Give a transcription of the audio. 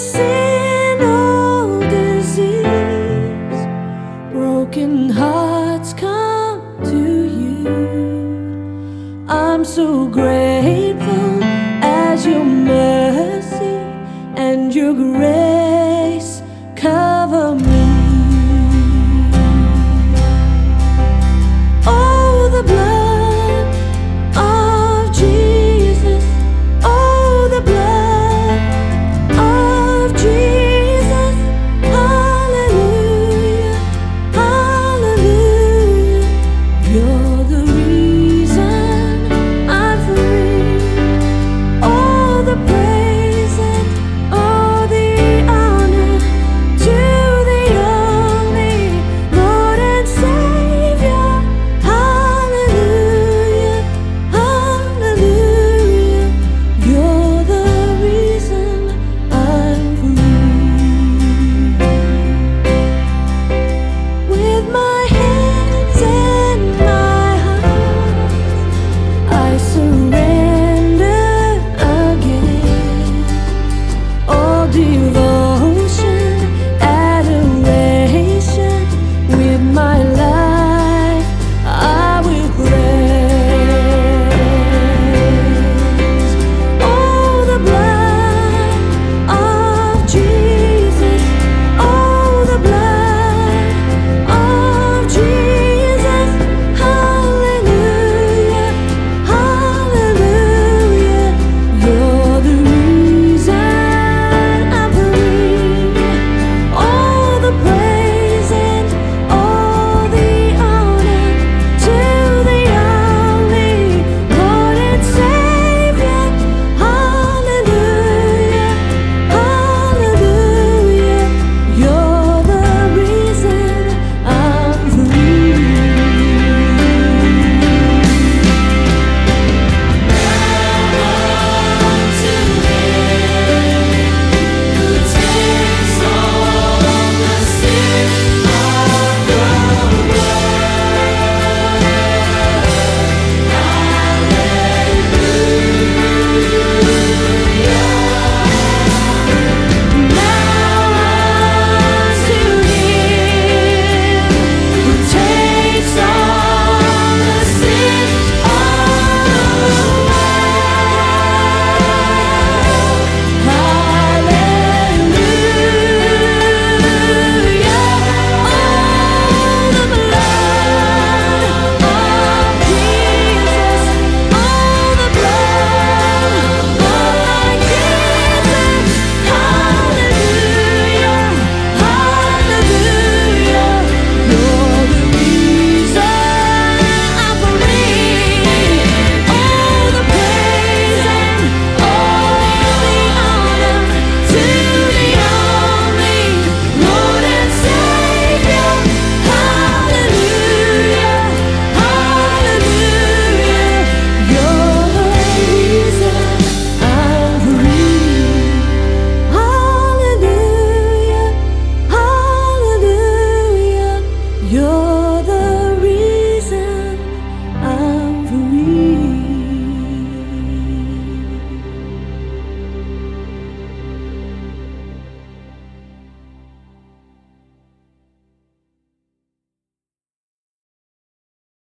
sin, disease. Broken hearts come to you. I'm so grateful as your mercy and your grace. divine.